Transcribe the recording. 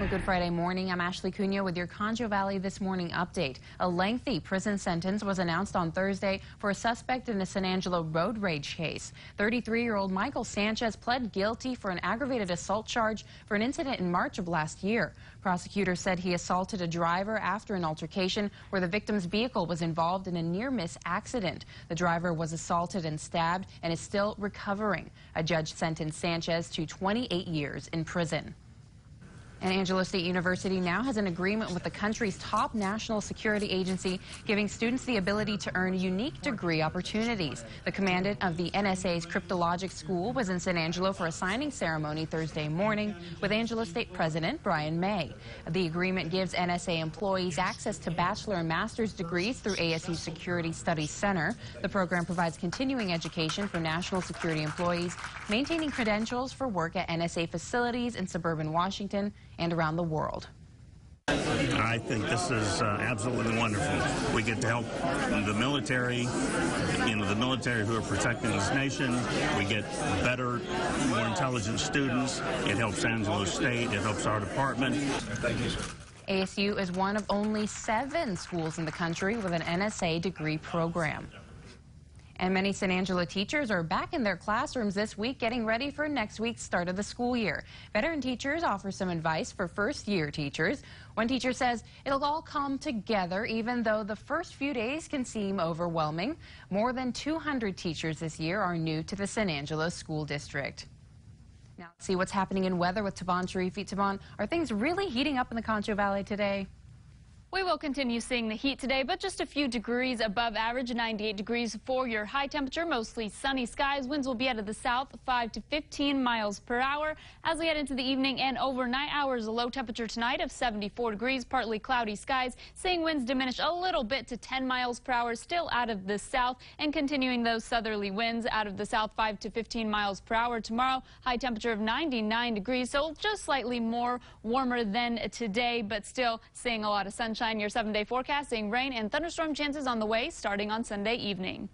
Well, good Friday morning. I'm Ashley Cunha with your Concho Valley This Morning update. A lengthy prison sentence was announced on Thursday for a suspect in a San Angelo road rage case. 33-year-old Michael Sanchez pled guilty for an aggravated assault charge for an incident in March of last year. Prosecutors said he assaulted a driver after an altercation where the victim's vehicle was involved in a near-miss accident. The driver was assaulted and stabbed and is still recovering. A judge sentenced Sanchez to 28 years in prison. And Angelo State University now has an agreement with the country's top national security agency, giving students the ability to earn unique degree opportunities. The commandant of the NSA's Cryptologic School was in San Angelo for a signing ceremony Thursday morning with Angelo State President Brian May. The agreement gives NSA employees access to bachelor and master's degrees through ASU Security Studies Center. The program provides continuing education for national security employees, maintaining credentials for work at NSA facilities in suburban Washington and around the world. I think this is uh, absolutely wonderful. We get to help the military, you know, the military who are protecting this nation. We get better, more intelligent students. It helps Angelo State. It helps our department. Thank you. Sir. ASU is one of only seven schools in the country with an NSA degree program. And many San Angelo teachers are back in their classrooms this week getting ready for next week's start of the school year. Veteran teachers offer some advice for first year teachers. One teacher says it'll all come together even though the first few days can seem overwhelming. More than 200 teachers this year are new to the San Angelo School District. Now see what's happening in weather with Taban Sharifi. Taban, are things really heating up in the Concho Valley today? We will continue seeing the heat today, but just a few degrees above average, 98 degrees for your high temperature, mostly sunny skies. Winds will be out of the south, 5 to 15 miles per hour. As we head into the evening and overnight hours, a low temperature tonight of 74 degrees, partly cloudy skies. Seeing winds diminish a little bit to 10 miles per hour, still out of the south, and continuing those southerly winds out of the south, 5 to 15 miles per hour. Tomorrow, high temperature of 99 degrees, so just slightly more warmer than today, but still seeing a lot of sunshine sunshine. Your seven-day forecast seeing rain and thunderstorm chances on the way starting on Sunday evening.